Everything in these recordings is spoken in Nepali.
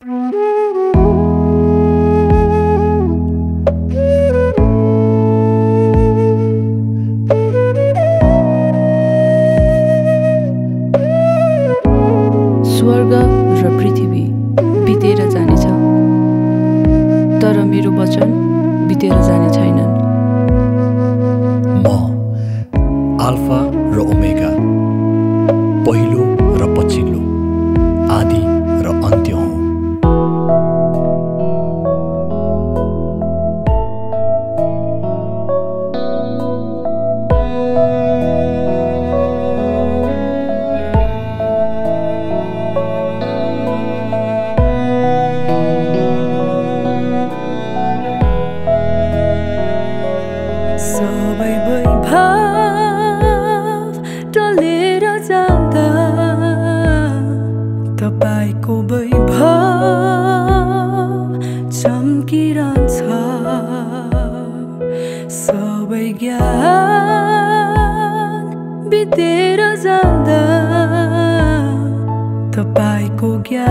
स्वर्ग र पृथ्वी बितेर जानेछ तर मेरो वचन बितेर जाने छैनन्। म आल्फा र बितेर जाँदा तपाईँको ज्ञान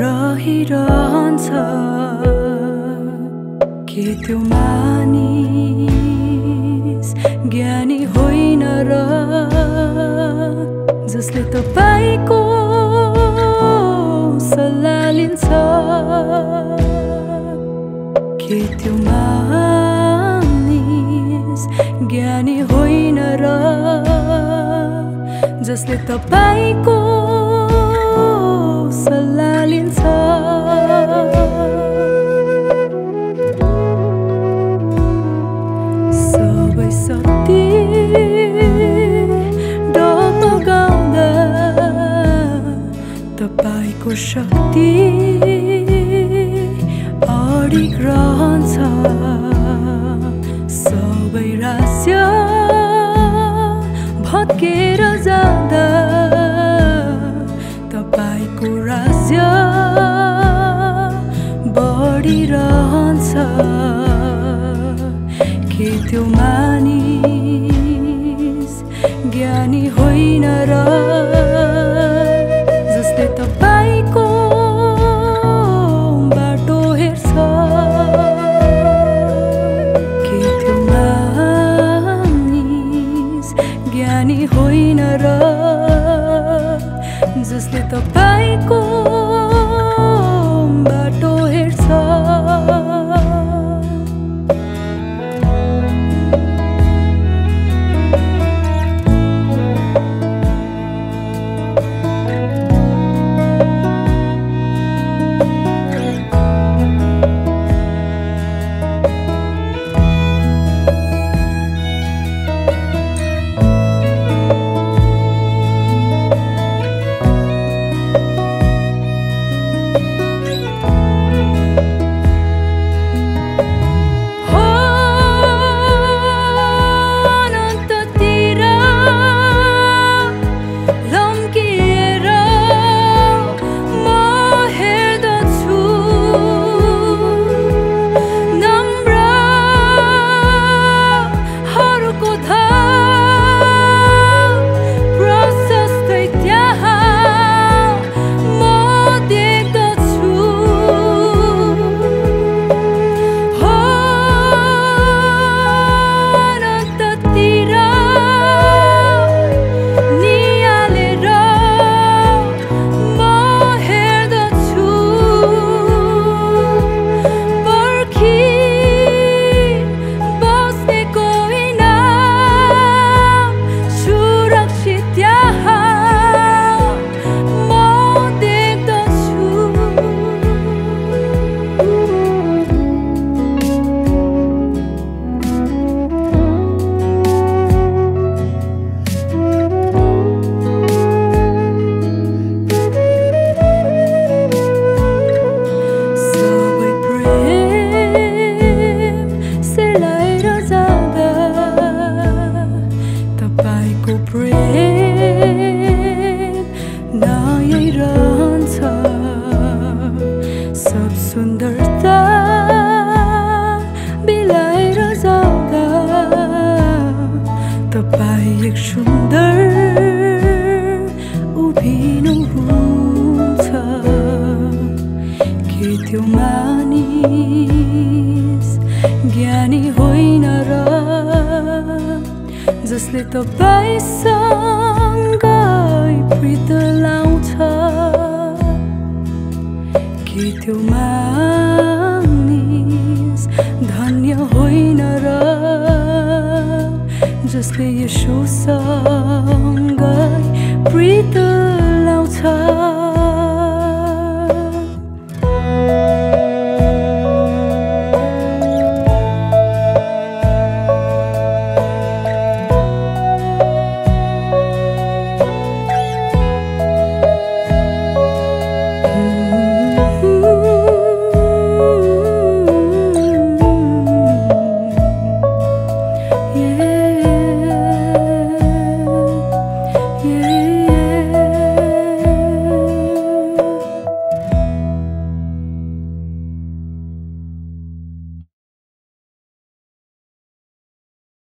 रहिरहन्छ। के त्यो मानिस ज्ञानी होइन र जसले तपाईँको सल्लाह लिन्छ? के त्यो मानिस ज्ञानी होइन र जसले तपाईँको सल्लाह लिन्छ। सबै शक्ति डगाउँदा तपाईँको शक्ति भत्केर जाँदा तपाईँको राज्य बढिरहन्छ। ज्ञानी होइन र जसले तपाईँको सुन्दरता बिलाएर जाँदा तपाईँ एक सुन्दर उभिनुहुन्छ। के त्यो मानिस ज्ञानी होइन र जसले तपाईँसँग प्रित लाउँछ? त्यो मानिस धन्य होइन र जसले यसोसँगै प्रित